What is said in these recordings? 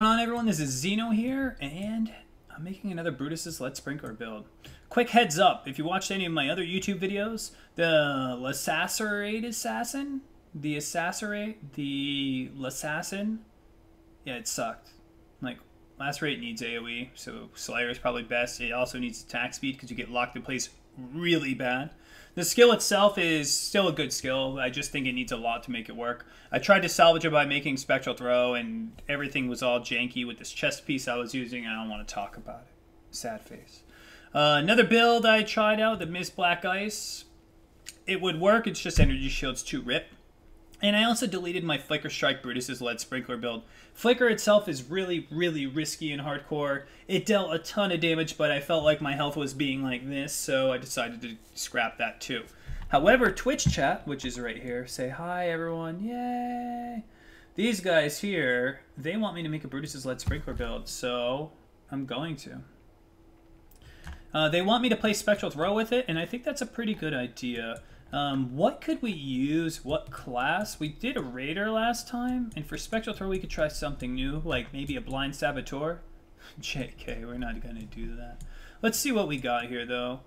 on everyone? This is Xeno here, and I'm making another Brutus's Lead Sprinkler build. Quick heads up, if you watched any of my other YouTube videos, the Lacerate Assassin, the Assassinate, the Assassin, yeah, it sucked. Like, Lacerate needs AoE, so Slayer is probably best. It also needs attack speed because you get locked in place really bad. The skill itself is still a good skill. I just think it needs a lot to make it work. I tried to salvage it by making Spectral Throw, and everything was all janky with this chest piece I was using. I don't want to talk about it. Sad face. Uh, another build I tried out, the Miss Black Ice. It would work, it's just Energy Shield's too rip. And I also deleted my Flicker Strike Brutus's Lead Sprinkler build. Flicker itself is really, really risky and hardcore. It dealt a ton of damage, but I felt like my health was being like this, so I decided to scrap that too. However, Twitch chat, which is right here, say hi everyone, yay! These guys here, they want me to make a Brutus's Lead Sprinkler build, so I'm going to. Uh, they want me to play Spectral Throw with it, and I think that's a pretty good idea. Um, what could we use? What class? We did a Raider last time, and for Spectral Throw we could try something new, like maybe a Blind Saboteur. JK, we're not to do that. Let's see what we got here, though.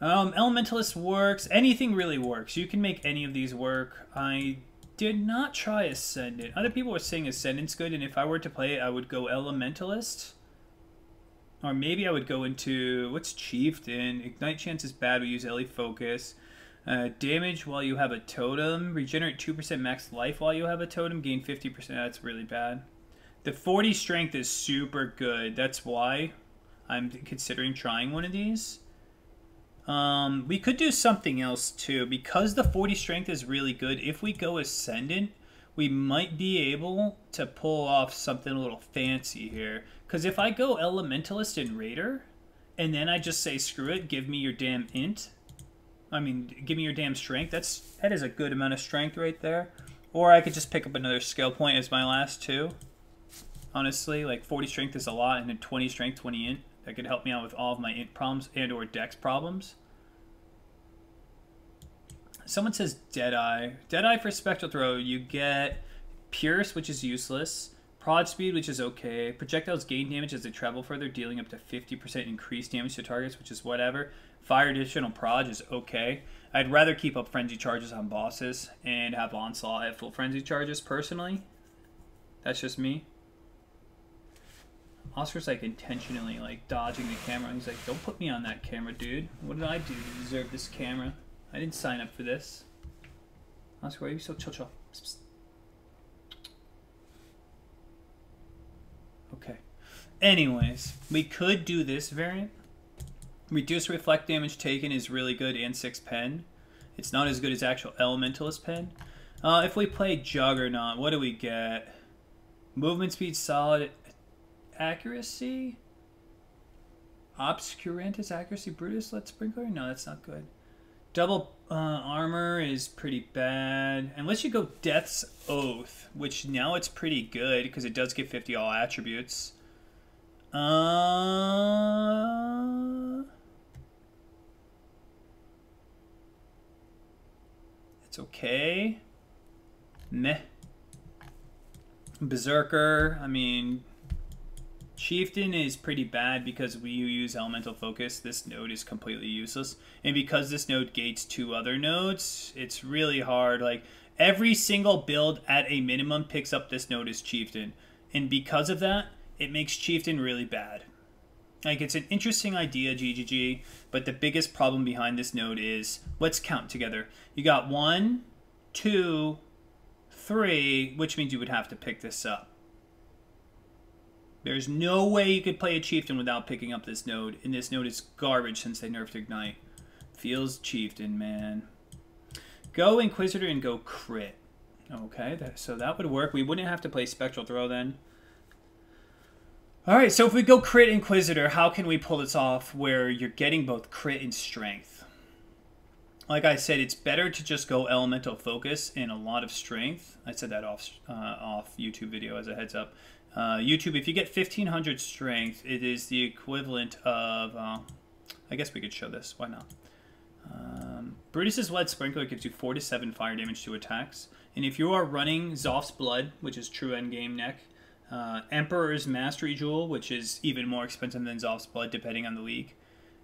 Um, Elementalist works. Anything really works. You can make any of these work. I did not try Ascendant. Other people were saying Ascendant's good, and if I were to play it, I would go Elementalist. Or maybe I would go into, what's Chieftain? Ignite chance is bad, we use Ele Focus. Uh, damage while you have a totem. Regenerate 2% max life while you have a totem. Gain 50%. That's really bad. The 40 strength is super good. That's why I'm considering trying one of these. Um, we could do something else too. Because the 40 strength is really good, if we go Ascendant, we might be able to pull off something a little fancy here. Because if I go Elementalist and Raider, and then I just say, screw it, give me your damn int, I mean, give me your damn strength. That's That is a good amount of strength right there. Or I could just pick up another skill point as my last two. Honestly, like 40 strength is a lot, and then 20 strength, 20 int. That could help me out with all of my int problems and or dex problems. Someone says Deadeye. Deadeye for Spectral Throw, you get Pierce, which is useless. Prod speed, which is okay. Projectiles gain damage as they travel further, dealing up to 50% increased damage to targets, which is whatever. Fire additional prod is okay. I'd rather keep up frenzy charges on bosses and have onslaught at full frenzy charges personally. That's just me. Oscar's like intentionally like dodging the camera. He's like, "Don't put me on that camera, dude. What did I do to deserve this camera? I didn't sign up for this." Oscar, why are you so chill, chill? Psst, psst. Okay. Anyways, we could do this variant. Reduce reflect damage taken is really good and 6 pen. It's not as good as actual Elementalist pen. Uh, if we play Juggernaut, what do we get? Movement speed solid. Accuracy? Obscurantis accuracy Brutus Lead Sprinkler? No, that's not good. Double uh, armor is pretty bad. Unless you go Death's Oath, which now it's pretty good because it does give 50 all attributes. Uh... It's okay. Meh. Berserker, I mean, Chieftain is pretty bad because we use Elemental Focus. This node is completely useless. And because this node gates two other nodes, it's really hard. Like, every single build at a minimum picks up this node as Chieftain. And because of that, it makes Chieftain really bad. Like, it's an interesting idea, GGG, but the biggest problem behind this node is, let's count together. You got one, two, three, which means you would have to pick this up. There's no way you could play a Chieftain without picking up this node, and this node is garbage since they nerfed Ignite. Feels Chieftain, man. Go Inquisitor and go Crit. Okay, so that would work. We wouldn't have to play Spectral Throw then. Alright, so if we go Crit Inquisitor, how can we pull this off where you're getting both Crit and Strength? Like I said, it's better to just go Elemental Focus and a lot of Strength. I said that off, uh, off YouTube video as a heads up. Uh, YouTube, if you get 1500 strength, it is the equivalent of, uh, I guess we could show this, why not? Um, Brutus's Lead Sprinkler gives you 4 to 7 fire damage to attacks. And if you are running Xoph's Blood, which is true endgame neck, uh, Emperor's Mastery Jewel, which is even more expensive than Xoph's Blood, depending on the league.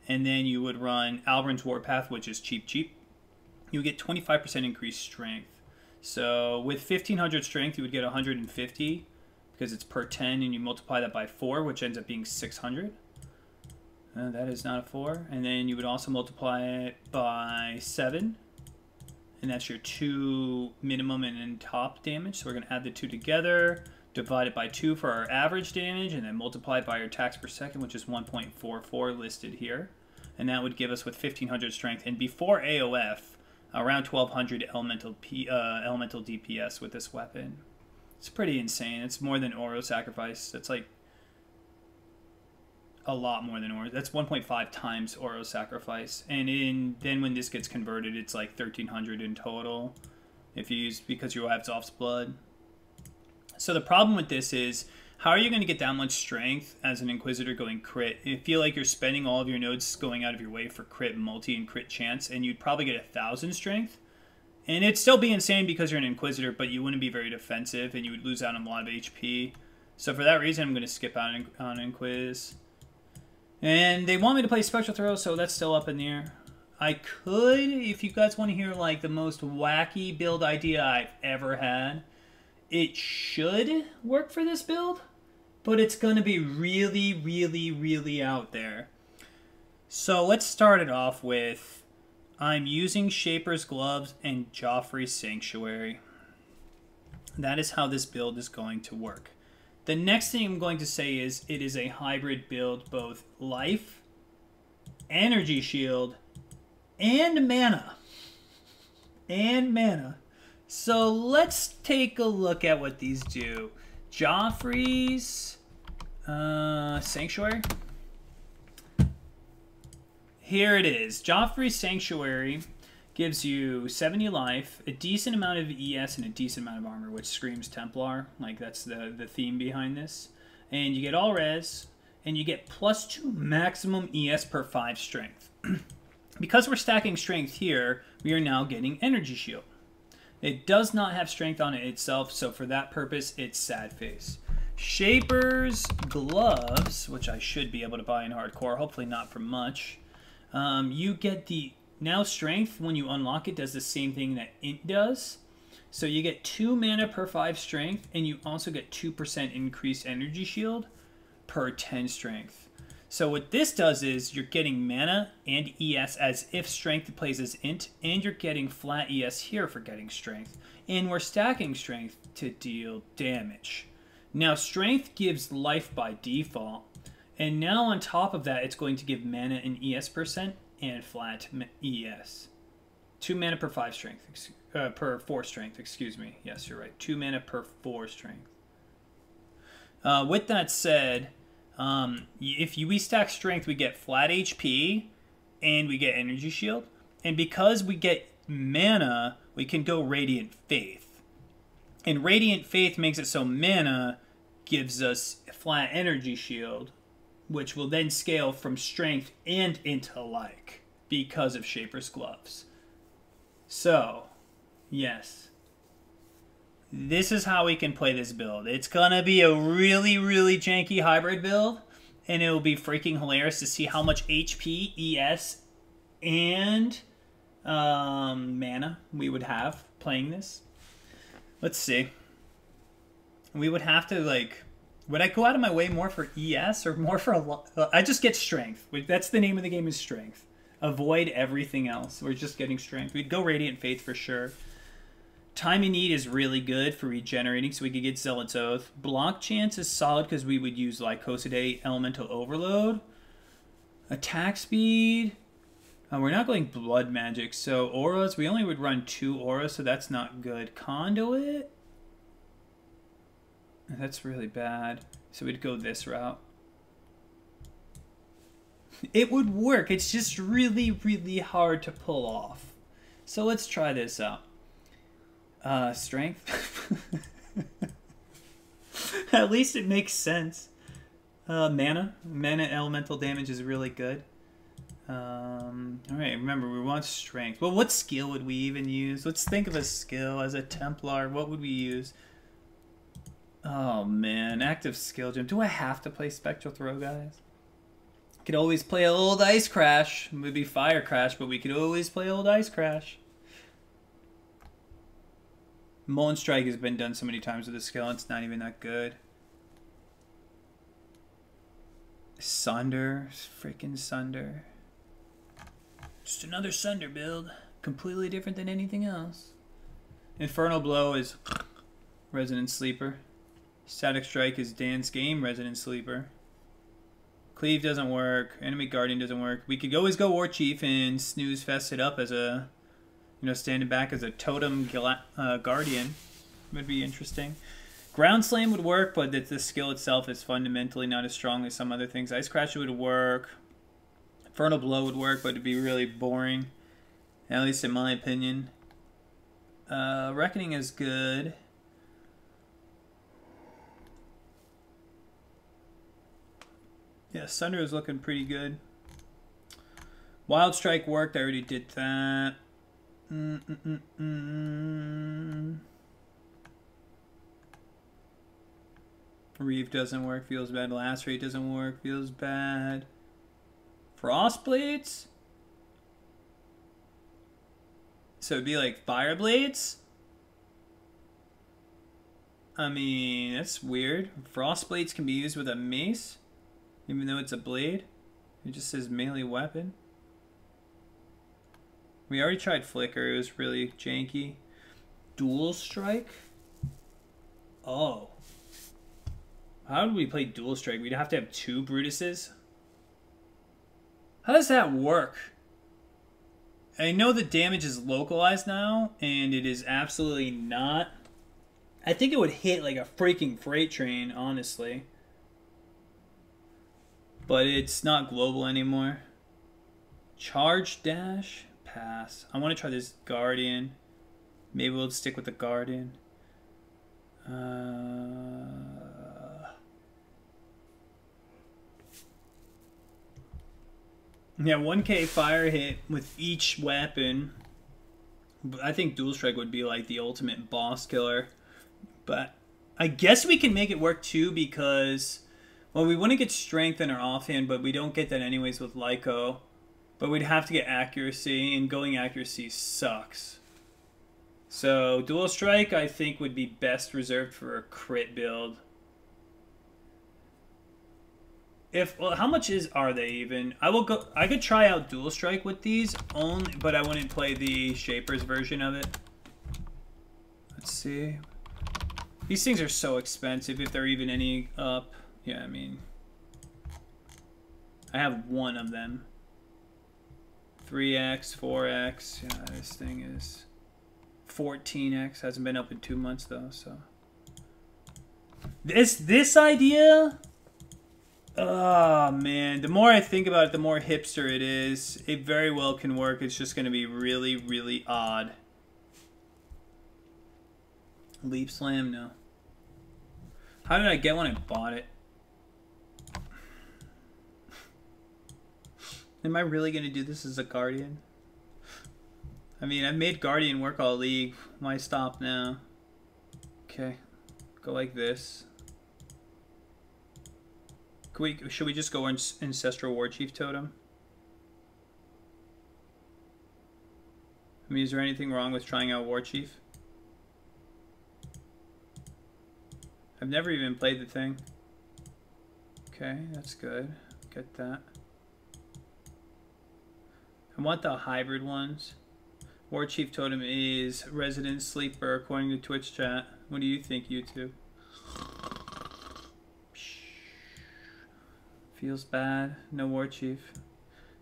And then you would run Alberon's Warpath, which is cheap, cheap. You would get 25% increased strength. So with 1500 strength, you would get 150 because it's per 10, and you multiply that by 4, which ends up being 600. Uh, that is not a 4. And then you would also multiply it by 7, and that's your 2 minimum and top damage. So we're going to add the two together divide it by 2 for our average damage, and then multiply it by our attacks per second, which is 1.44 listed here. And that would give us with 1500 strength. And before AOF, around 1200 elemental, P, uh, elemental DPS with this weapon. It's pretty insane. It's more than Oro Sacrifice. It's like a lot more than Oro. That's 1.5 times Oro Sacrifice. And in then when this gets converted, it's like 1300 in total. If you use because you have Xoph's Blood. So the problem with this is, how are you going to get that much strength as an Inquisitor going crit? You feel like you're spending all of your nodes going out of your way for crit multi and crit chance, and you'd probably get a thousand strength. And it'd still be insane because you're an Inquisitor, but you wouldn't be very defensive, and you would lose out on a lot of HP. So for that reason, I'm going to skip out on Inquis. And they want me to play Spectral Throw, so that's still up in the air. I could, if you guys want to hear like the most wacky build idea I've ever had, it should work for this build, but it's going to be really, really, really out there. So let's start it off with I'm using Shaper's Gloves and Geofri's Sanctuary. That is how this build is going to work. The next thing I'm going to say is it is a hybrid build, both life, energy shield, and mana. And mana. So let's take a look at what these do. Geofri's uh, Sanctuary. Here it is. Geofri's Sanctuary gives you 70 life, a decent amount of ES, and a decent amount of armor, which screams Templar. Like, that's the, the theme behind this. And you get all res, and you get plus 2 maximum ES per 5 strength. because we're stacking strength here, we are now getting Energy Shield. It does not have strength on it itself, so for that purpose, it's sad face. Shaper's gloves, which I should be able to buy in hardcore, hopefully not for much. Um, you get the now strength when you unlock it does the same thing that int does. So you get two mana per five strength, and you also get two percent increased energy shield per ten strength. So what this does is you're getting mana and ES as if strength plays as int, and you're getting flat ES here for getting strength. And we're stacking strength to deal damage. Now strength gives life by default, and now on top of that it's going to give mana and ES percent and flat ES. Two mana per five strength, uh, per four strength, excuse me. Yes, you're right. Two mana per four strength. Uh, with that said, um, if we stack strength, we get flat HP and we get energy shield. And because we get mana, we can go Radiant Faith. And Radiant Faith makes it so mana gives us flat energy shield, which will then scale from strength and into like because of Shaper's gloves. So, yes, this is how we can play this build. It's gonna be a really, really janky hybrid build, and it will be freaking hilarious to see how much HP, ES, and um, mana we would have playing this. Let's see. We would have to, like, would I go out of my way more for ES or more for a lot? I just get strength. That's the name of the game is strength. Avoid everything else. We're just getting strength. We'd go Radiant Faith for sure. Time in Need is really good for regenerating, so we could get Zealot's Oath. Block Chance is solid because we would use Lycosidae Elemental Overload. Attack Speed. Uh, we're not going Blood Magic, so Auras, we only would run two Auras, so that's not good. Conduit? That's really bad. So we'd go this route. It would work, it's just really, really hard to pull off. So let's try this out. Uh, strength. At least it makes sense. Uh, mana. Mana elemental damage is really good. Um, Alright, remember, we want strength. Well, what skill would we even use? Let's think of a skill as a Templar. What would we use? Oh man, active skill gem. Do I have to play Spectral Throw, guys? Could always play old Ice Crash. It would be Fire Crash, but we could always play old Ice Crash. Molten Strike has been done so many times with the skill, it's not even that good. Sunder, freaking Sunder. Just another Sunder build. Completely different than anything else. Infernal Blow is Resident Sleeper. Static Strike is Dance Game Resident Sleeper. Cleave doesn't work. Enemy Guardian doesn't work. We could always go War Chief and snooze fest it up as a, you know, standing back as a totem uh, Guardian. Would be interesting. Ground Slam would work, but the, the skill itself is fundamentally not as strong as some other things. Ice Crash would work. Infernal Blow would work, but it'd be really boring. At least in my opinion. Uh, Reckoning is good. Yeah, Sunder is looking pretty good. Wild Strike worked. I already did that. Mm -mm -mm, mm. Doesn't work. Feels bad. Lacerate doesn't work. Feels bad. Frostblades? So it'd be like fire blades? I mean, that's weird. Frost blades can be used with a mace? Even though it's a blade? It just says melee weapon. We already tried Flicker. It was really janky. Dual Strike? Oh. How would we play Dual Strike? We'd have to have two Brutuses? How does that work? I know the damage is localized now, and it is absolutely not. I think it would hit like a freaking freight train, honestly but it's not global anymore. Charge dash, pass. I want to try this Guardian. Maybe we'll stick with the Guardian. Uh, yeah, 1k fire hit with each weapon. I think Dual Strike would be like the ultimate boss killer. But I guess we can make it work too because well, we want to get strength in our offhand, but we don't get that anyways with Lyco. But we'd have to get accuracy, and going accuracy sucks. So dual strike, I think, would be best reserved for a crit build. If well, how much is are they even? I will go. I could try out dual strike with these only, but I wouldn't play the Shapers version of it. Let's see. These things are so expensive if they're even any up. Yeah, I mean, I have one of them. 3x, 4x. Yeah, this thing is 14x. Hasn't been up in two months though, so. This this idea. Oh man, the more I think about it, the more hipster it is. It very well can work. It's just going to be really, really odd. Leap slam, no. How did I get one? I bought it. Am I really going to do this as a Guardian? I mean, I've made Guardian work all league. Why stop now? Okay. Go like this. Can we, should we just go Ancestral War Chief Totem? I mean, is there anything wrong with trying out War Chief? I've never even played the thing. Okay, that's good. Get that. I want the hybrid ones. War Chief Totem is Resident Sleeper according to Twitch chat. What do you think, YouTube? Feels bad. No War Chief.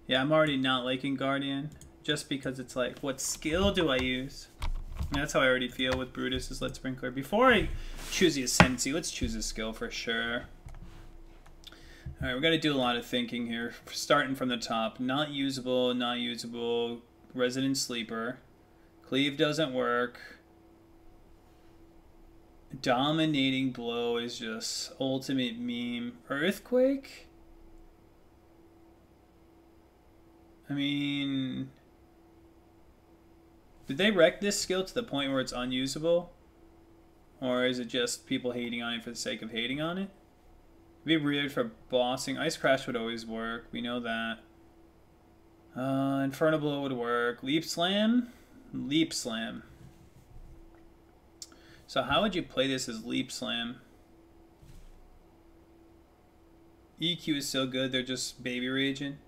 Yeah, I'm already not liking Guardian. Just because it's like, what skill do I use? And that's how I already feel with Brutus Lead Sprinkler. Before I choose the Ascendancy, let's choose a skill for sure. All right, we've got to do a lot of thinking here. Starting from the top, not usable, not usable, resident sleeper. Cleave doesn't work. Dominating blow is just ultimate meme. Earthquake? I mean, did they wreck this skill to the point where it's unusable? Or is it just people hating on it for the sake of hating on it? Be weird for bossing. Ice Crash would always work. We know that. Uh, Infernal Blow would work. Leap Slam? Leap Slam. So how would you play this as Leap Slam? EQ is so good, they're just baby raging.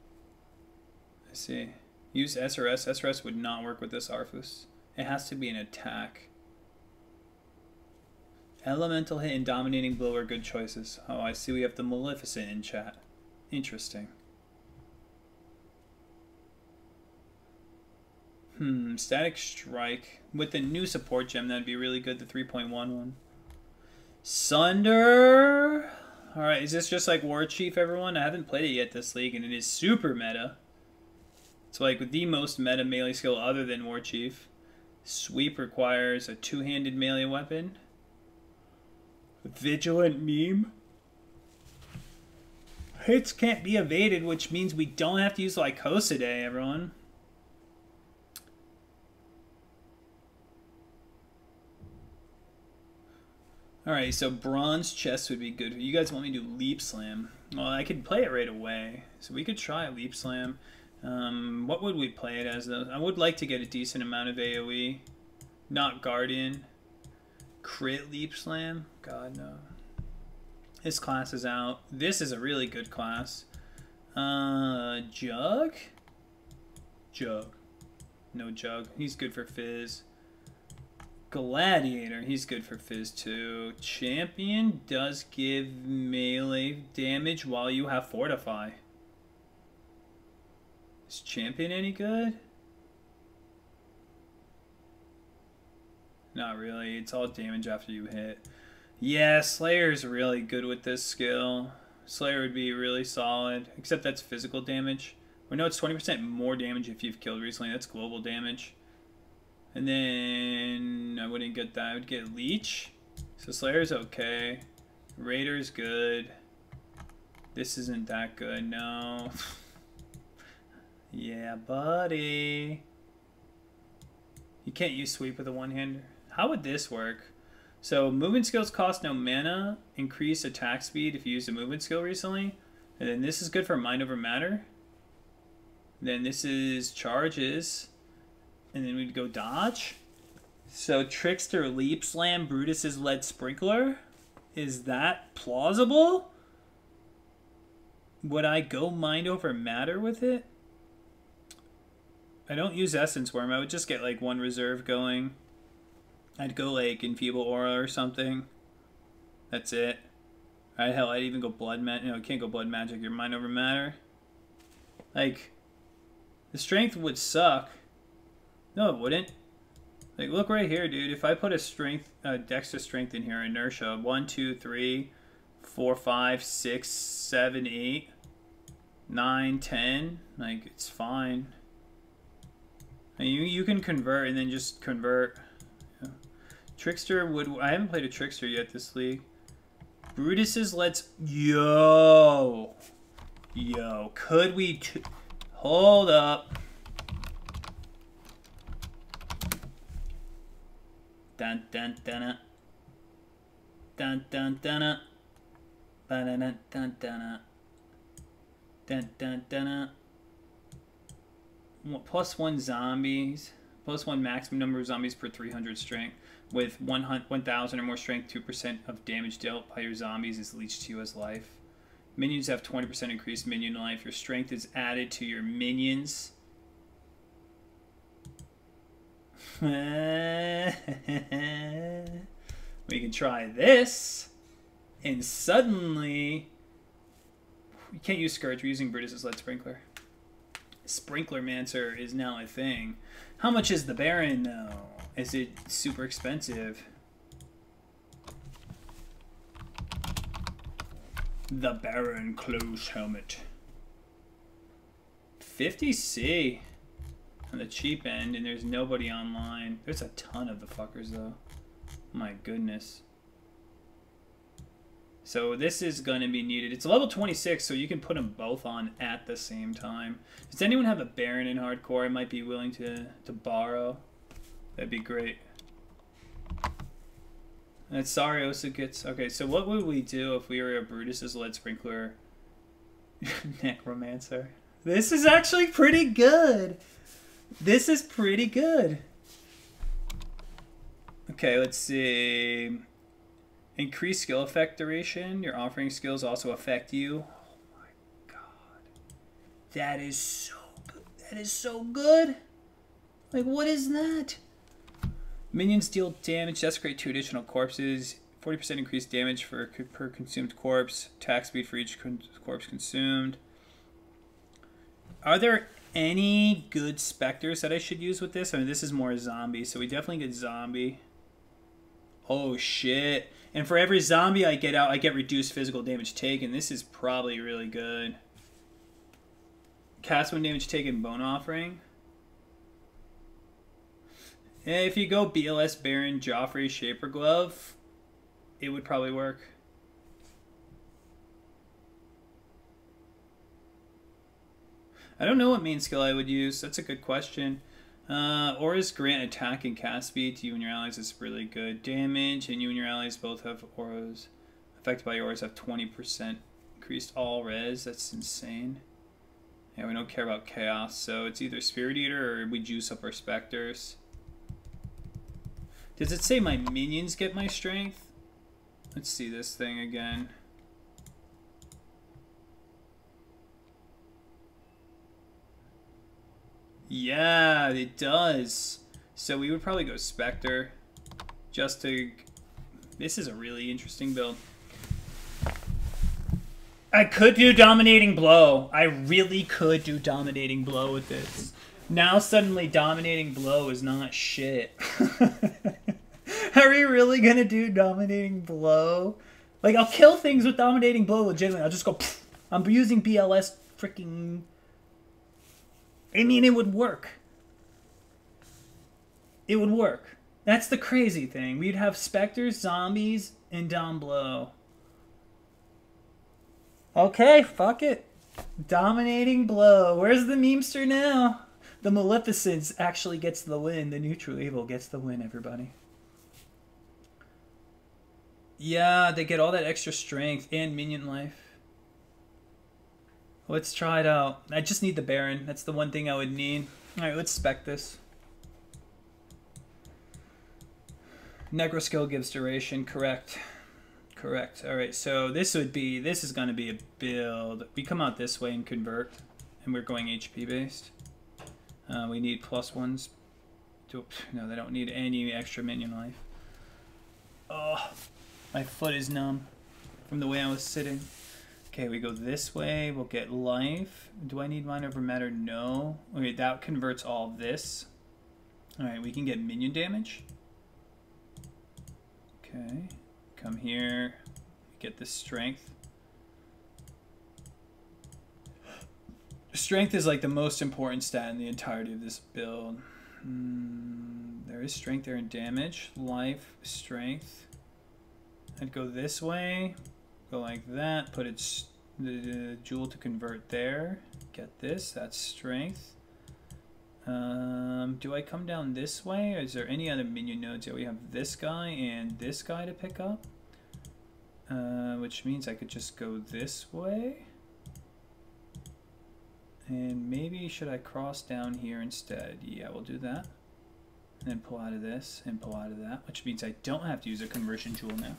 I see. Use SRS. SRS would not work with this Arfus. It has to be an attack. Elemental hit and dominating blow are good choices. Oh, I see we have the Maleficent in chat. Interesting. Hmm, Static Strike. With the new support gem, that'd be really good, the 3.1 one. Sunder! Alright, is this just like War Chief, everyone? I haven't played it yet this league, and it is super meta. It's like with the most meta melee skill other than War Chief. Sweep requires a two-handed melee weapon. Vigilant meme. Hits can't be evaded, which means we don't have to use Lycosidae, everyone. Alright, so bronze chest would be good. You guys want me to do leap slam? Well, I could play it right away. So we could try leap slam. Um, what would we play it as though? I would like to get a decent amount of AoE. Not Guardian. Crit leap slam? God no. This class is out. This is a really good class. Uh, Jug? Jug. No Jug. He's good for Fizz. Gladiator, he's good for Fizz too. Champion does give melee damage while you have Fortify. Is Champion any good? Not really. It's all damage after you hit. Yeah, Slayer's really good with this skill. Slayer would be really solid, except that's physical damage. We know it's 20% more damage if you've killed recently. That's global damage. And then I wouldn't get that. I would get Leech. So Slayer's okay. Raider's good. This isn't that good, no. yeah, buddy. You can't use sweep with a one-hander. How would this work? So movement skills cost no mana, increase attack speed if you used a movement skill recently. And then this is good for mind over matter. Then this is charges and then we'd go dodge. So Trickster Leap Slam Brutus's Lead Sprinkler. Is that plausible? Would I go mind over matter with it? I don't use Essence Worm. I would just get like one reserve going. I'd go like Enfeeble Aura or something. That's it. Alright, hell, I'd even go Blood Magic. You can't go Blood Magic. Your mind over matter. Like, the strength would suck. No, it wouldn't. Like, look right here, dude. If I put a strength, uh, Dexter strength in here, inertia, one, two, three, four, five, six, seven, eight, nine, ten, like, it's fine. And you, you can convert and then just convert. Trickster would, I haven't played a Trickster yet this league. Brutus's let's, yo, yo, could we, hold up. Dun dun dun dun. Dun dun dun dun. Dun dun dun dun dun. Plus one zombies. Plus one maximum number of zombies per 300 strength with 1000 or more strength 2% of damage dealt by your zombies is leached to you as life minions have 20% increased minion life your strength is added to your minions we can try this, and suddenly we can't use Scourge. We're using Brutus's Lead Sprinkler. Sprinkler Mancer is now a thing. How much is the Baron though? Is it super expensive? The Baron Close Helmet. 50C on the cheap end, and there's nobody online. There's a ton of the fuckers, though. My goodness. So this is going to be needed. It's level 26, so you can put them both on at the same time. Does anyone have a Baron in hardcore I might be willing to, to borrow? That'd be great. And Sariosa gets okay. So what would we do if we were a Brutus's lead sprinkler necromancer? This is actually pretty good. This is pretty good. Okay, let's see. Increase skill effect duration. Your offering skills also affect you. Oh my god. That is so good. That is so good. Like, what is that? Minions deal damage, desecrate two additional corpses. 40% increased damage for per consumed corpse. Attack speed for each corpse consumed. Are there any good specters that I should use with this? I mean, this is more zombie, so we definitely get zombie. Oh shit! And for every zombie I get out, I get reduced physical damage taken. This is probably really good. Cast one damage taken, bone offering. Yeah, if you go BLS Baron Geofri Shaper Glove, it would probably work. I don't know what main skill I would use. That's a good question. Uh, auras grant attack and cast speed to you and your allies is really good. Damage, and you and your allies both have auras. Affected by auras have 20% increased all res. That's insane. Yeah, we don't care about chaos, so it's either Spirit Eater or we juice up our specters. Does it say my minions get my strength? Let's see this thing again. Yeah, it does. So we would probably go Spectre. Just to... This is a really interesting build. I could do Dominating Blow. I really could do Dominating Blow with this. Now suddenly Dominating Blow is not shit. Are we really gonna do Dominating Blow? Like, I'll kill things with Dominating Blow legitimately. I'll just go, Pfft. I'm using BLS freaking I mean, it would work. It would work. That's the crazy thing. We'd have specters, zombies, and Dom Blow. Okay, fuck it. Dominating blow. Where's the memester now? The Maleficence actually gets the win. The neutral evil gets the win, everybody. Yeah, they get all that extra strength and minion life. Let's try it out. I just need the Baron. That's the one thing I would need. Alright, let's spec this. Necro skill gives duration, correct. Correct. Alright, so this would be, this is going to be a build. We come out this way and convert, and we're going HP based. Uh, we need plus ones. No, they don't need any extra minion life. Oh, my foot is numb from the way I was sitting. Okay, we go this way. We'll get life. Do I need mind over matter? No. Okay, that converts all this. Alright, we can get minion damage. Okay. Come here. Get the strength. Strength is like the most important stat in the entirety of this build. Mm, there is strength there and damage. Life, strength. I'd go this way. Go like that, put its the jewel to convert there. Get this, that's strength. Um, do I come down this way? Is there any other minion nodes? Yeah, we have this guy and this guy to pick up. Uh, which means I could just go this way. And maybe should I cross down here instead? Yeah, we'll do that. And then pull out of this and pull out of that, which means I don't have to use a conversion jewel now.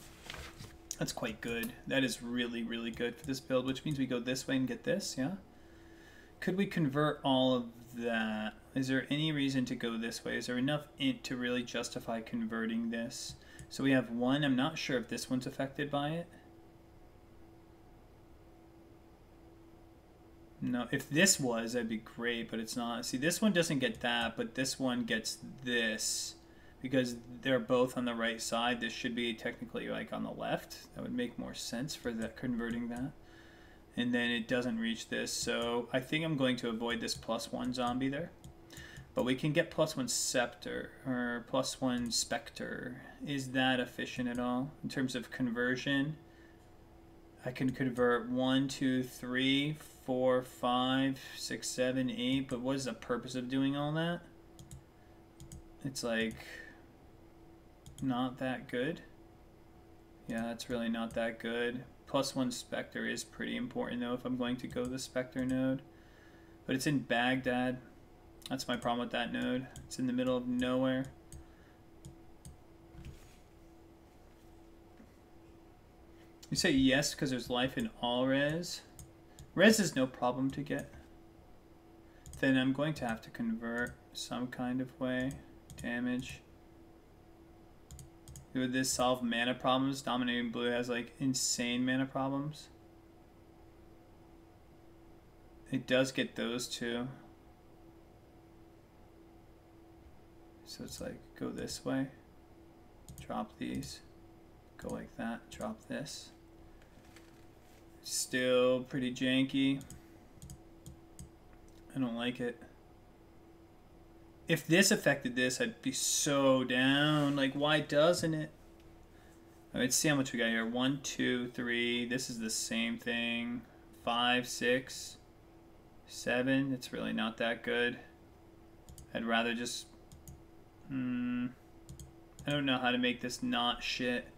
That's quite good. That is really, really good for this build, which means we go this way and get this, yeah? Could we convert all of that? Is there any reason to go this way? Is there enough int to really justify converting this? So we have one. I'm not sure if this one's affected by it. No, if this was, that'd be great, but it's not. See, this one doesn't get that, but this one gets this because they're both on the right side. This should be technically like on the left. That would make more sense for that converting that. And then it doesn't reach this, so I think I'm going to avoid this plus one zombie there. But we can get plus one scepter or plus one specter. Is that efficient at all in terms of conversion? I can convert one, two, three, four, five, six, seven, eight. But what is the purpose of doing all that? It's like not that good. Yeah, that's really not that good. Plus one Spectre is pretty important though if I'm going to go the Spectre node. But it's in Baghdad. That's my problem with that node. It's in the middle of nowhere. You say yes because there's life in all res. Res is no problem to get. Then I'm going to have to convert some kind of way. Damage. Would this solve mana problems? Dominating Blow has like insane mana problems. It does get those two. So it's like go this way, drop these, go like that, drop this. Still pretty janky. I don't like it. If this affected this, I'd be so down. Like, why doesn't it? let's see how much we got here. One, two, three. This is the same thing. Five, six, seven. It's really not that good. I'd rather just... Hmm... I don't know how to make this not shit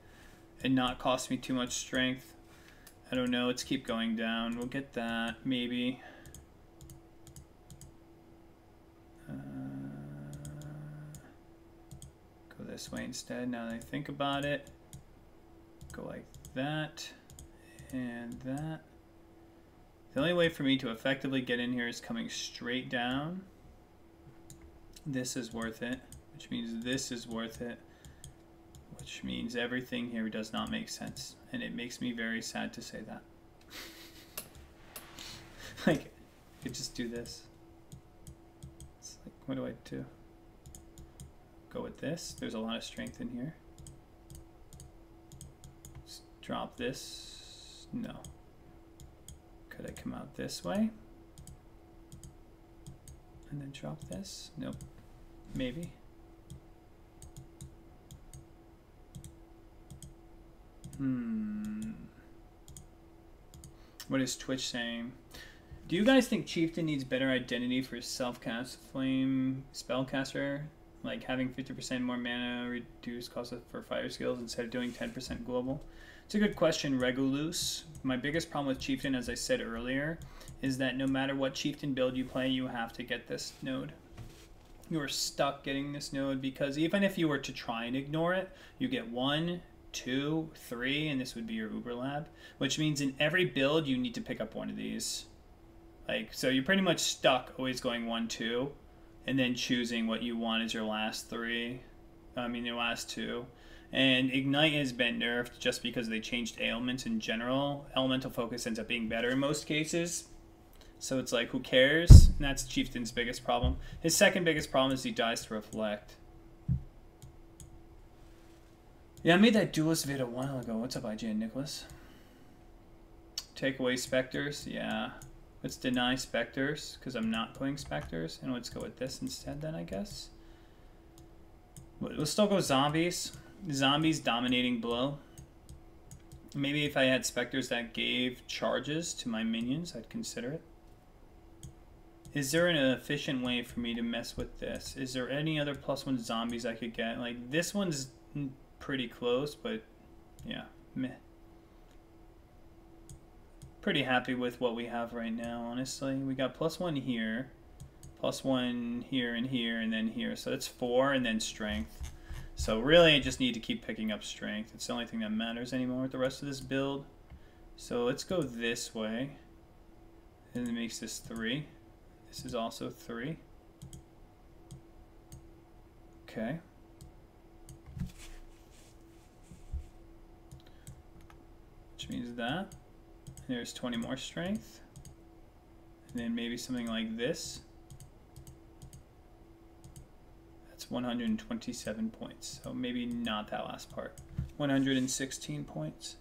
and not cost me too much strength. I don't know. Let's keep going down. We'll get that, maybe. Uh, go this way instead now that I think about it. Go like that and that. The only way for me to effectively get in here is coming straight down. This is worth it, which means this is worth it which means everything here does not make sense. And it makes me very sad to say that. like, I could just do this. It's like, what do I do? Go with this. There's a lot of strength in here. Just drop this. No. Could I come out this way? And then drop this? Nope. Maybe. Hmm. What is Twitch saying? Do you guys think Chieftain needs better identity for self-cast flame spellcaster? Like having 50% more mana, reduce cost for fire skills instead of doing 10% global? It's a good question, Regulus. My biggest problem with Chieftain, as I said earlier, is that no matter what Chieftain build you play, you have to get this node. You are stuck getting this node because even if you were to try and ignore it, you get one, two, three, and this would be your Uber Lab, which means in every build you need to pick up one of these. Like, so you're pretty much stuck always going one, two, and then choosing what you want as your last three. I mean, your last two. And Ignite has been nerfed just because they changed ailments in general. Elemental Focus ends up being better in most cases. So it's like, who cares? And that's Chieftain's biggest problem. His second biggest problem is he dies to Reflect. Yeah, I made that duelist vid a while ago. What's up, IGN Nicholas? Take away specters. Yeah. Let's deny specters because I'm not playing specters. And let's go with this instead then, I guess. We'll still go zombies. Zombies dominating blow. Maybe if I had specters that gave charges to my minions, I'd consider it. Is there an efficient way for me to mess with this? Is there any other plus one zombies I could get? Like, this one's pretty close, but yeah, meh. Pretty happy with what we have right now, honestly. We got plus one here, plus one here and here, and then here. So that's four, and then strength. So really, I just need to keep picking up strength. It's the only thing that matters anymore with the rest of this build. So let's go this way. And it makes this three. This is also three. Okay. Means that. There's 20 more strength. And then maybe something like this. That's 127 points. So maybe not that last part. 116 points.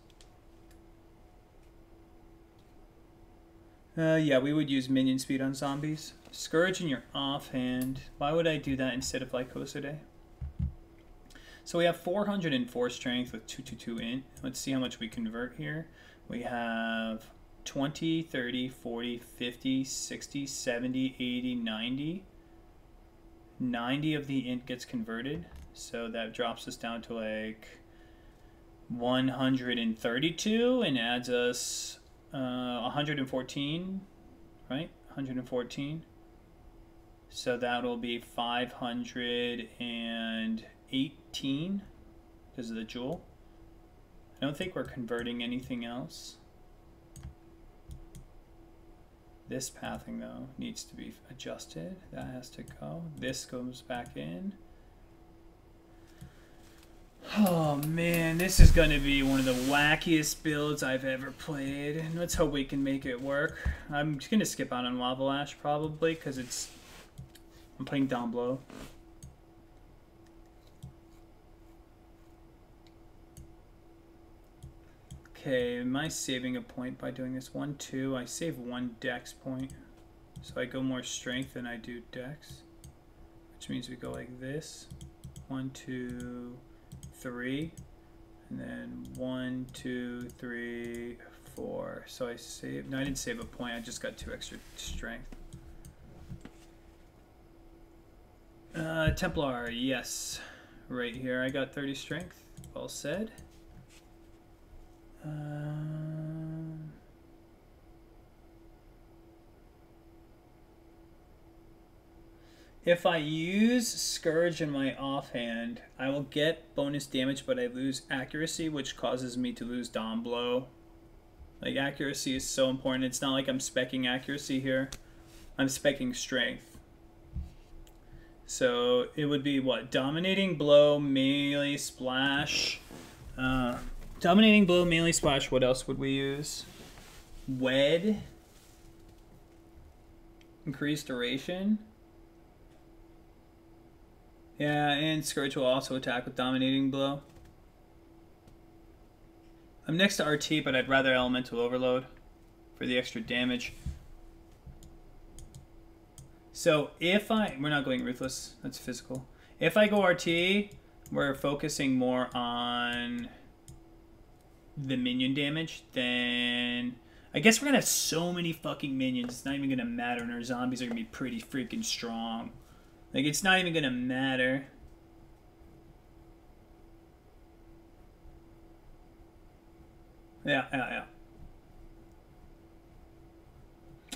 Uh, yeah, we would use minion speed on zombies. Scourge in your offhand. Why would I do that instead of like Day? So we have 404 strength with 222 int. Let's see how much we convert here. We have 20, 30, 40, 50, 60, 70, 80, 90. 90 of the int gets converted. So that drops us down to like 132 and adds us uh, 114, right? 114. So that'll be 518 because of the jewel. I don't think we're converting anything else. This pathing though needs to be adjusted. That has to go. This goes back in. Oh man, this is going to be one of the wackiest builds I've ever played. Let's hope we can make it work. I'm just going to skip out on Lava Lash probably because it's... I'm playing Domblow. Okay, am I saving a point by doing this? One, two, I save one dex point. So I go more strength than I do dex. Which means we go like this. One, two, three. And then one, two, three, four. So I save, no I didn't save a point, I just got two extra strength. Uh, Templar, yes. Right here, I got 30 strength. Well said. Um, if I use Scourge in my offhand, I will get bonus damage, but I lose accuracy, which causes me to lose Dom Blow. Like, accuracy is so important. It's not like I'm specking accuracy here. I'm specking strength. So, it would be, what? Dominating Blow, Melee, Splash... Uh, Dominating blow, melee splash. What else would we use? Wed. Increased duration. Yeah, and Scourge will also attack with dominating blow. I'm next to RT, but I'd rather Elemental Overload for the extra damage. So if I... We're not going Ruthless. That's physical. If I go RT, we're focusing more on the minion damage, then I guess we're gonna have so many fucking minions. It's not even gonna matter, and our zombies are gonna be pretty freaking strong. Like it's not even gonna matter. Yeah, yeah, yeah.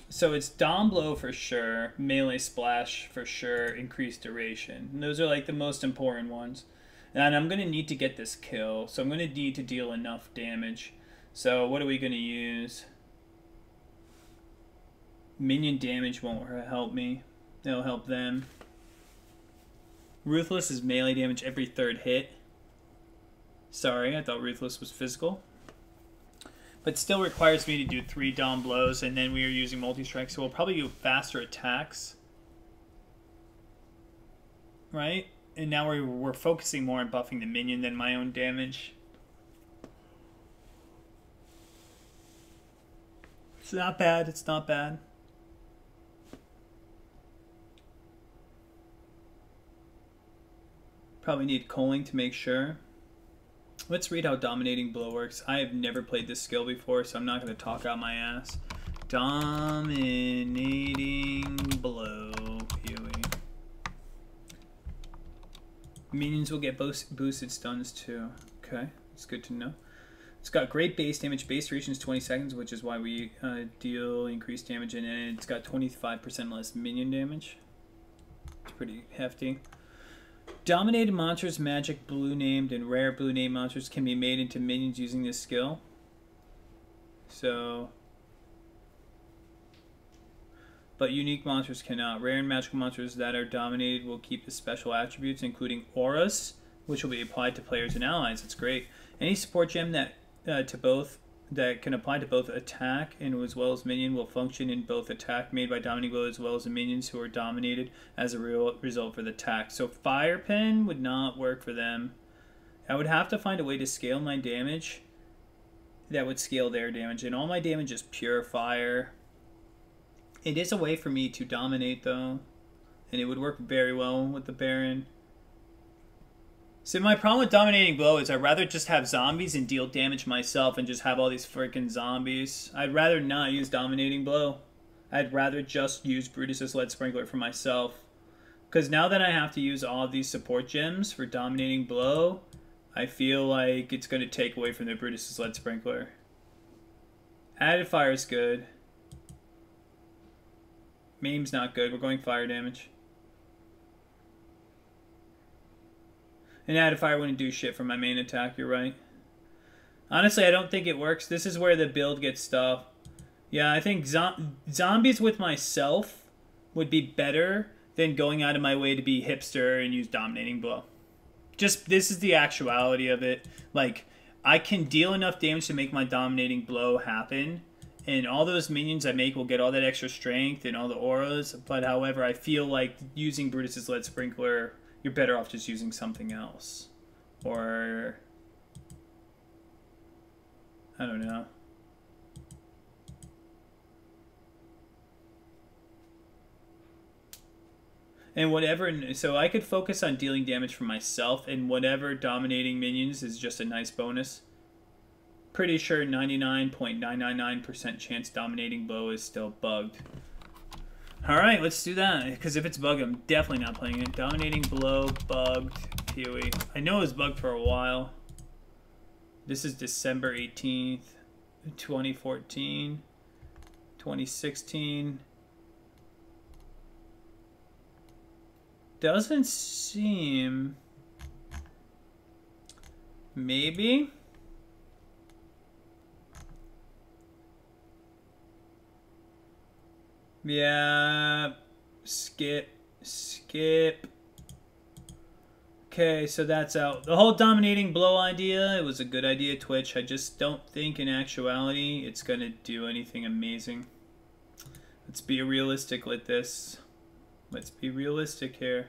So it's Dom Blow for sure, Melee Splash for sure, Increased Duration. And those are like the most important ones. And I'm going to need to get this kill, so I'm going to need to deal enough damage. So what are we going to use? Minion damage won't help me. It'll help them. Ruthless is melee damage every third hit. Sorry, I thought Ruthless was physical. But still requires me to do three Dom blows, and then we are using multi-strike, so we'll probably do faster attacks. Right? And now we're, we're focusing more on buffing the minion than my own damage. It's not bad, it's not bad. Probably need culling to make sure. Let's read how Dominating Blow works. I have never played this skill before, so I'm not going to talk out my ass. Dominating Blow. Minions will get boost, boosted stuns too. Okay, it's good to know. It's got great base damage. Base duration is 20 seconds, which is why we uh, deal increased damage, and it's got 25% less minion damage. It's pretty hefty. Dominated monsters, magic blue named, and rare blue named monsters can be made into minions using this skill. So but unique monsters cannot. Rare and magical monsters that are dominated will keep the special attributes, including auras, which will be applied to players and allies. It's great. Any support gem that uh, to both that can apply to both attack and as well as minion will function in both attack made by dominating blow as well as the minions who are dominated as a real result for the attack. So fire pen would not work for them. I would have to find a way to scale my damage that would scale their damage, and all my damage is pure fire. It is a way for me to dominate, though, and it would work very well with the Baron. So my problem with dominating blow is I'd rather just have zombies and deal damage myself and just have all these freaking zombies. I'd rather not use dominating blow. I'd rather just use Brutus's Lead Sprinkler for myself. Because now that I have to use all these support gems for dominating blow, I feel like it's going to take away from the Brutus's Lead Sprinkler. Added fire is good. Meme's not good. We're going fire damage. And added fire wouldn't do shit for my main attack, you're right. Honestly, I don't think it works. This is where the build gets stuff. Yeah, I think zo zombies with myself would be better than going out of my way to be hipster and use dominating blow. Just this is the actuality of it. Like I can deal enough damage to make my dominating blow happen, and all those minions I make will get all that extra strength and all the auras. But however, I feel like using Brutus's Lead Sprinkler, you're better off just using something else, or I don't know. and whatever so i could focus on dealing damage for myself and whatever dominating minions is just a nice bonus pretty sure 99.999% chance dominating blow is still bugged. All right let's do that because if it's bugged i'm definitely not playing it. Dominating blow bugged poe i know it was bugged for a while. This is december 18th 2014 2016 doesn't seem... Maybe? Yeah. Skip. Skip. Okay, so that's out. The whole dominating blow idea, it was a good idea, Twitch. I just don't think in actuality it's going to do anything amazing. Let's be realistic with this. Let's be realistic here.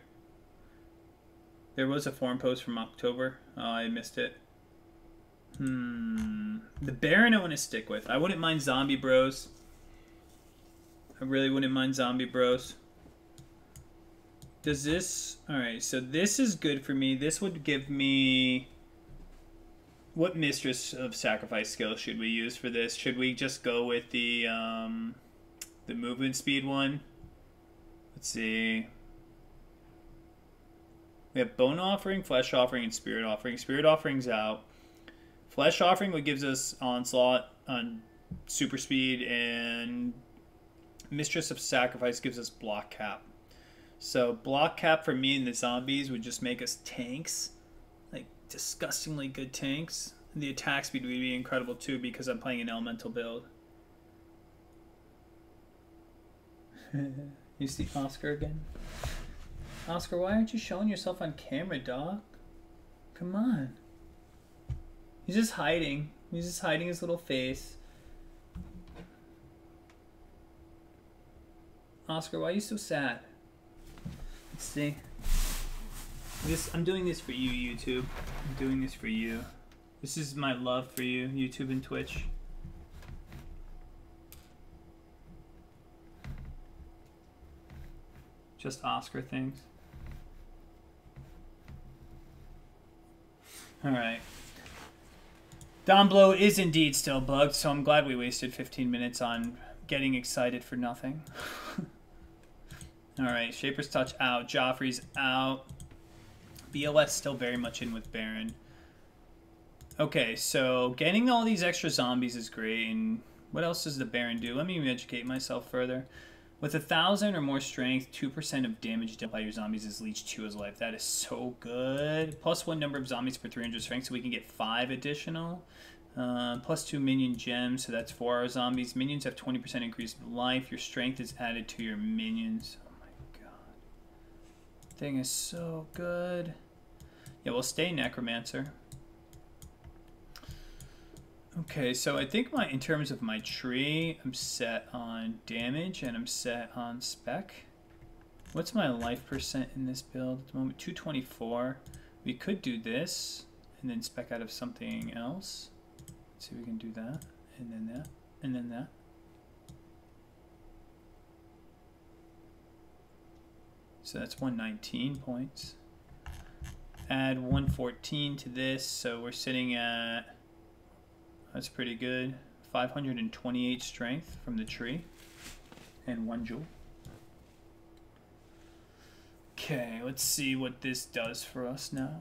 There was a forum post from October. Oh, I missed it. Hmm. The Baron I want to stick with. I wouldn't mind Zombie Bros. I really wouldn't mind Zombie Bros. Does this... Alright, so this is good for me. This would give me... What Mistress of Sacrifice skill should we use for this? Should we just go with the, um, the movement speed one? Let's see. We have bone offering, flesh offering, and spirit offering. Spirit offering's out. Flesh offering what gives us onslaught on super speed, and mistress of sacrifice gives us block cap. So block cap for me and the zombies would just make us tanks, like disgustingly good tanks. The attack speed would be incredible too because I'm playing an elemental build. You see Oscar again? Oscar, why aren't you showing yourself on camera, dog? Come on. He's just hiding. He's just hiding his little face. Oscar, why are you so sad? Let's see. This I'm doing this for you, YouTube. I'm doing this for you. This is my love for you, YouTube and Twitch. Just Oscar things. Alright. Blow is indeed still bugged, so I'm glad we wasted 15 minutes on getting excited for nothing. Alright, Shaper's Touch out. Geofri's out. BLS still very much in with Baron. Okay, so getting all these extra zombies is great, and what else does the Baron do? Let me educate myself further. With a thousand or more strength, 2% of damage dealt by your zombies is leached to his life. That is so good. Plus one number of zombies per 300 strength, so we can get five additional. Uh, plus two minion gems, so that's four our zombies. Minions have 20% increased life. Your strength is added to your minions. Thing is so good. Yeah, we'll stay Necromancer. Okay, so I think my in terms of my tree, I'm set on damage and I'm set on spec. What's my life percent in this build at the moment? 224. We could do this and then spec out of something else. Let's see if we can do that, and then that, and then that. So that's 119 points. Add 114 to this, so we're sitting at that's pretty good. 528 strength from the tree. And one jewel. Okay, let's see what this does for us now.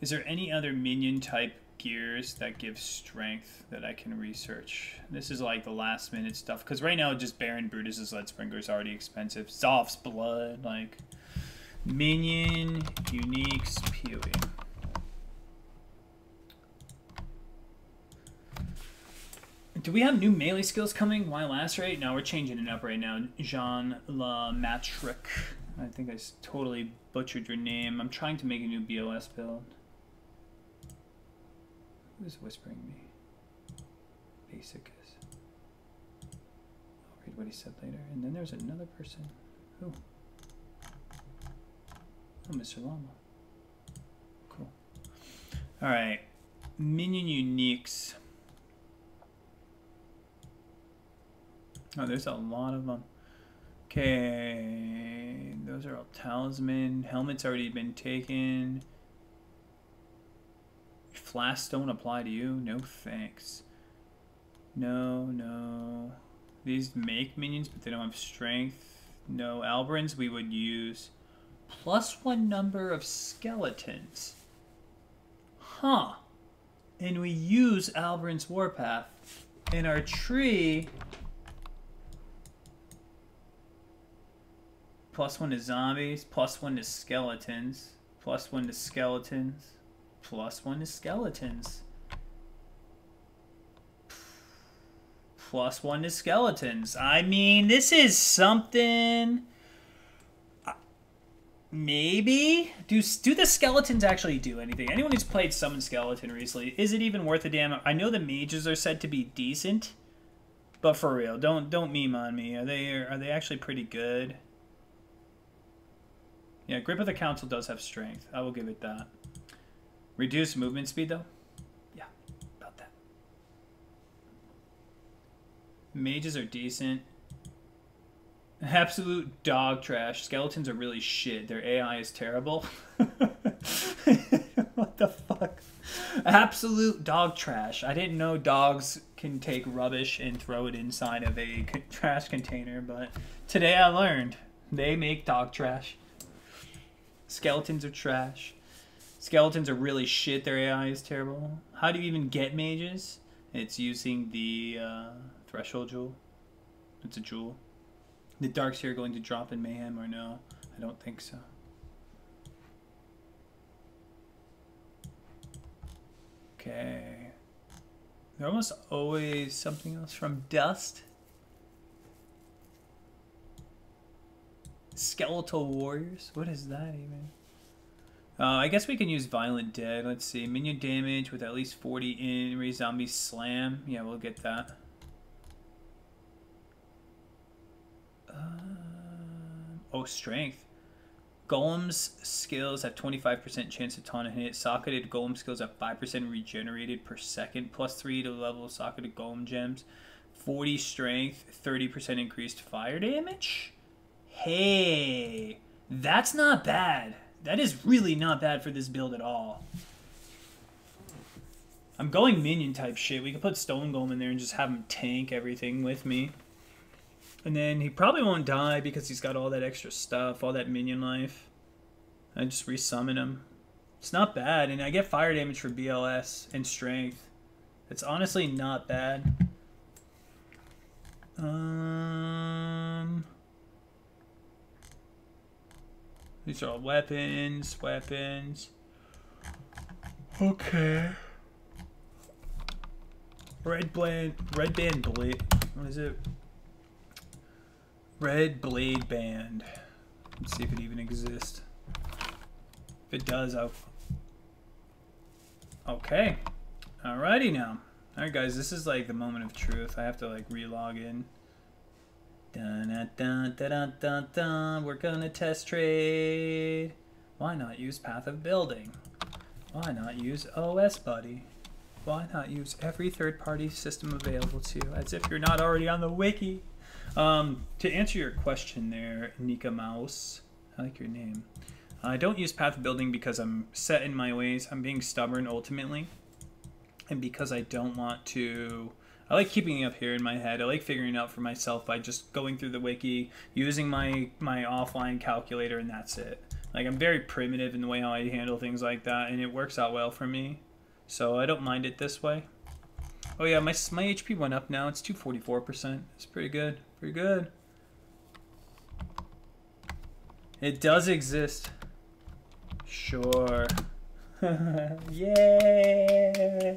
Is there any other minion type gears that give strength that I can research? This is like the last minute stuff because right now just Baron Brutus's Lead Sprinkler is already expensive. Xoph's Blood, like minion uniques PoE. Do we have new melee skills coming? Why lacerate? No, we're changing it up right now. Jean La Matric. I think I totally butchered your name. I'm trying to make a new BOS build. Who's whispering me? Basic is. I'll read what he said later. And then there's another person. Who? Oh, Mr. Llama. Cool. Alright. Minion Uniques. Oh, there's a lot of them. Okay, those are all talisman. Helmet's already been taken. Flask don't apply to you? No thanks. No, no. These make minions, but they don't have strength. No, Alberon's we would use. Plus one number of skeletons. Huh. And we use Alberon's Warpath. In our tree, Plus one to zombies, plus one to skeletons, plus one to skeletons, plus one to skeletons. Plus one to skeletons. I mean, this is something... Maybe? Do, do the skeletons actually do anything? Anyone who's played Summon Skeleton recently, is it even worth a damn... I know the mages are said to be decent, but for real, don't don't meme on me. Are they are they actually pretty good? Yeah, Grip of the Council does have strength. I will give it that. Reduce movement speed, though? Yeah, about that. Mages are decent. Absolute dog trash. Skeletons are really shit. Their AI is terrible. what the fuck? Absolute dog trash. I didn't know dogs can take rubbish and throw it inside of a trash container, but today I learned they make dog trash. Skeletons are trash. Skeletons are really shit. Their AI is terrible. How do you even get mages? It's using the uh, threshold jewel. It's a jewel. The darks here going to drop in mayhem or no? I don't think so. Okay. There almost always something else from dust. Skeletal Warriors? What is that even? Uh, I guess we can use Violent Dead. Let's see. Minion damage with at least 40 in. Raise Zombie Slam. Yeah, we'll get that. Uh, oh, Strength. Golem's skills have 25% chance to taunt and hit. Socketed Golem skills have 5% regenerated per second. Plus 3 to level Socketed Golem gems. 40 strength, 30% increased fire damage? Hey, that's not bad. That is really not bad for this build at all. I'm going minion type shit. We could put Stone Golem in there and just have him tank everything with me. And then he probably won't die because he's got all that extra stuff, all that minion life. I just resummon him. It's not bad, and I get fire damage for BLS and strength. It's honestly not bad. Um... These are all weapons, weapons. Okay. Red blade, red band blade. What is it? Red blade band. Let's see if it even exists. If it does, I'll. Okay. Alrighty now. Alright guys, this is like the moment of truth. I have to like re-log in. Dun, dun, dun, dun, dun, We're gonna test trade. Why not use Path of Building? Why not use OS Buddy? Why not use every third-party system available to you, as if you're not already on the wiki? Um, to answer your question there, Nika Mouse, I like your name. I don't use path building because I'm set in my ways. I'm being stubborn ultimately. And because I don't want to I like keeping it up here in my head. I like figuring it out for myself by just going through the wiki, using my my offline calculator, and that's it. Like I'm very primitive in the way how I handle things like that, and it works out well for me. So I don't mind it this way. Oh yeah, my my HP went up now. It's 244%. It's pretty good. Pretty good. It does exist. Sure. yeah.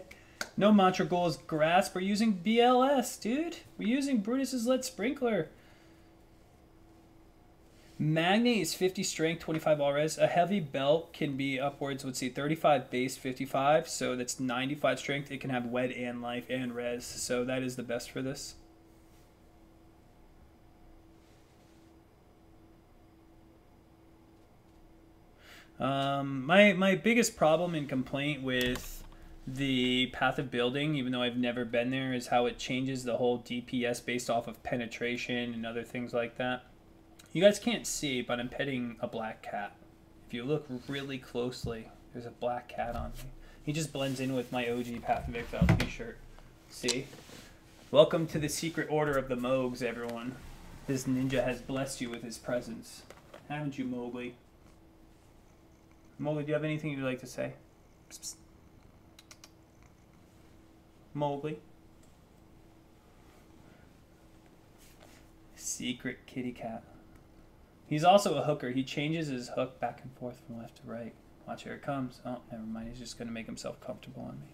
No Mon'tregul's Grasp. We're using BLS, dude. We're using Brutus's Lead Sprinkler. Magnate is 50 strength, 25 all res. A heavy belt can be upwards, let's see, 35 base, 55. So that's 95 strength. It can have wed and life and res. So that is the best for this. Um, my, my biggest problem and complaint with the path of building, even though I've never been there, is how it changes the whole DPS based off of penetration and other things like that. You guys can't see, but I'm petting a black cat. If you look really closely, there's a black cat on me. He just blends in with my OG Path of Exile t-shirt. See? Welcome to the secret order of the Mogs, everyone. This ninja has blessed you with his presence. Haven't you, Mowgli? Mowgli, do you have anything you'd like to say? Psst, psst. Mowgli? Secret kitty cat. He's also a hooker. He changes his hook back and forth from left to right. Watch, here it comes. Oh, never mind. He's just going to make himself comfortable on me.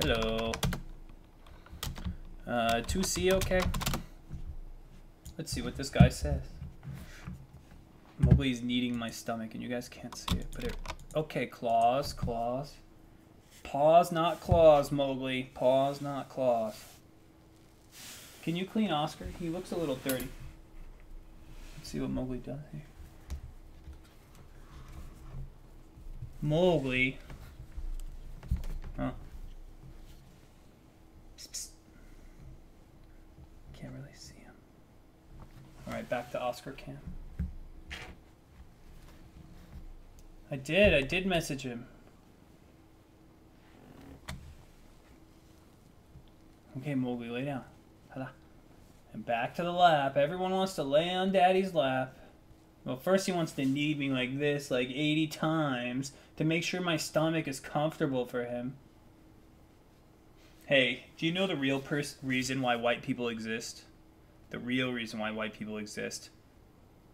Hello. Uh, 2C okay? Let's see what this guy says. Mowgli's kneading my stomach, and you guys can't see it, but it... Okay, claws, claws. Paws, not claws, Mowgli. Paws, not claws. Can you clean Oscar? He looks a little dirty. Let's see what Mowgli does here. Mowgli. Huh. Psst, psst. Can't really see him. Alright, back to Oscar Cam. I did, I did message him. Okay, Mowgli, lay down. And back to the lap. Everyone wants to lay on Daddy's lap. Well, first he wants to knead me like this, like 80 times, to make sure my stomach is comfortable for him. Hey, do you know the real reason why white people exist? The real reason why white people exist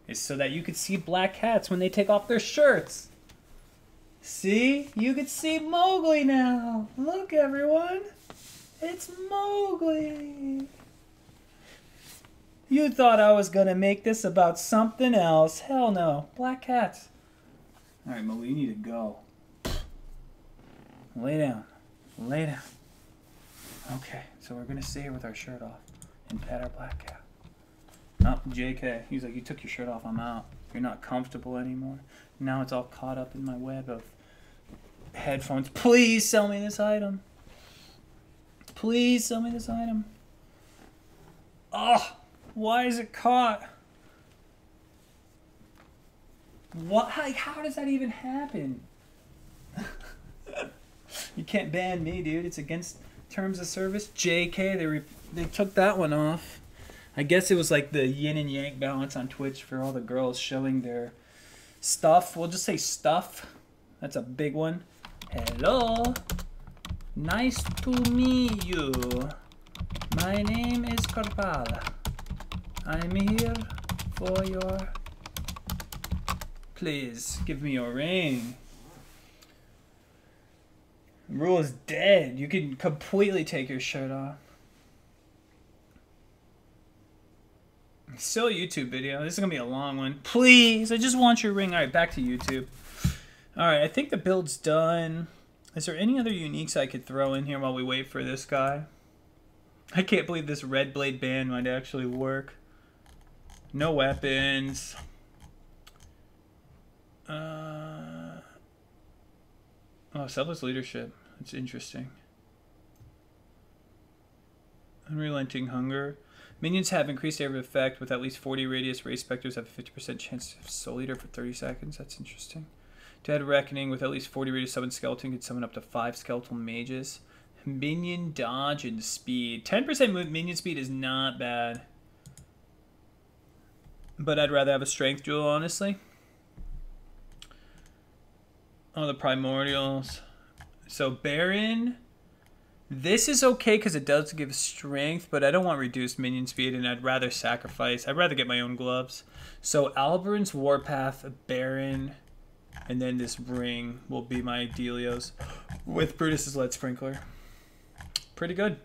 is so that you could see black cats when they take off their shirts. See? You could see Mowgli now. Look, everyone. It's Mowgli. You thought I was to make this about something else. Hell no. Black cats. All right, Mowgli, you need to go. Lay down. Lay down. Okay, so we're to stay here with our shirt off and pet our black cat. Oh, JK. He's like, you took your shirt off, I'm out. You're not comfortable anymore. Now it's all caught up in my web of headphones. Please sell me this item. Please sell me this item. Oh, why is it caught? What? How, how does that even happen? you can't ban me, dude. It's against terms of service. JK, they they took that one off. I guess it was like the yin and yang balance on Twitch for all the girls showing their stuff. We'll just say stuff. That's a big one. Hello. Nice to meet you. My name is Karpala. I'm here for your... Please, give me your ring. Rule is dead. You can completely take your shirt off. Still a YouTube video. This is going to be a long one. Please, I just want your ring. All right, back to YouTube. All right, I think the build's done. Is there any other uniques I could throw in here while we wait for this guy? I can't believe this red blade band might actually work. No weapons. Uh, oh, selfless leadership. That's interesting. Unrelenting hunger. Minions have increased area of effect with at least 40 radius. Race specters have a 50% chance of soul eater for 30 seconds. That's interesting. Dead Reckoning with at least 40 radius summon skeleton can summon up to 5 skeletal mages. Minion dodge and speed. 10% minion speed is not bad. But I'd rather have a strength jewel, honestly. Oh, the primordials. So Baron. This is okay because it does give strength, but I don't want reduced minion speed, and I'd rather sacrifice. I'd rather get my own gloves. So Alberon's Warpath, Baron, and then this ring will be my Delios with Brutus's Lead Sprinkler. Pretty good.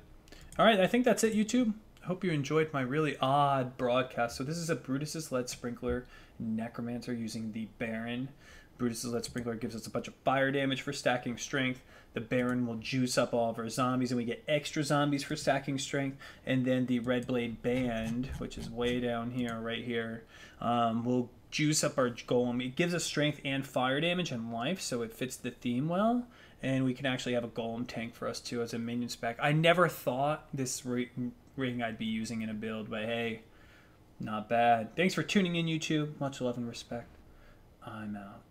All right, I think that's it, YouTube. I hope you enjoyed my really odd broadcast. So this is a Brutus's Lead Sprinkler Necromancer using the Baron. Brutus's Lead Sprinkler gives us a bunch of fire damage for stacking strength. The Baron will juice up all of our zombies, and we get extra zombies for stacking strength. And then the Red Blade Band, which is way down here, right here, um, will juice up our golem. It gives us strength and fire damage and life, so it fits the theme well. And we can actually have a golem tank for us too as a minion spec. I never thought this ring I'd be using in a build, but hey, not bad. Thanks for tuning in, YouTube. Much love and respect. I'm out.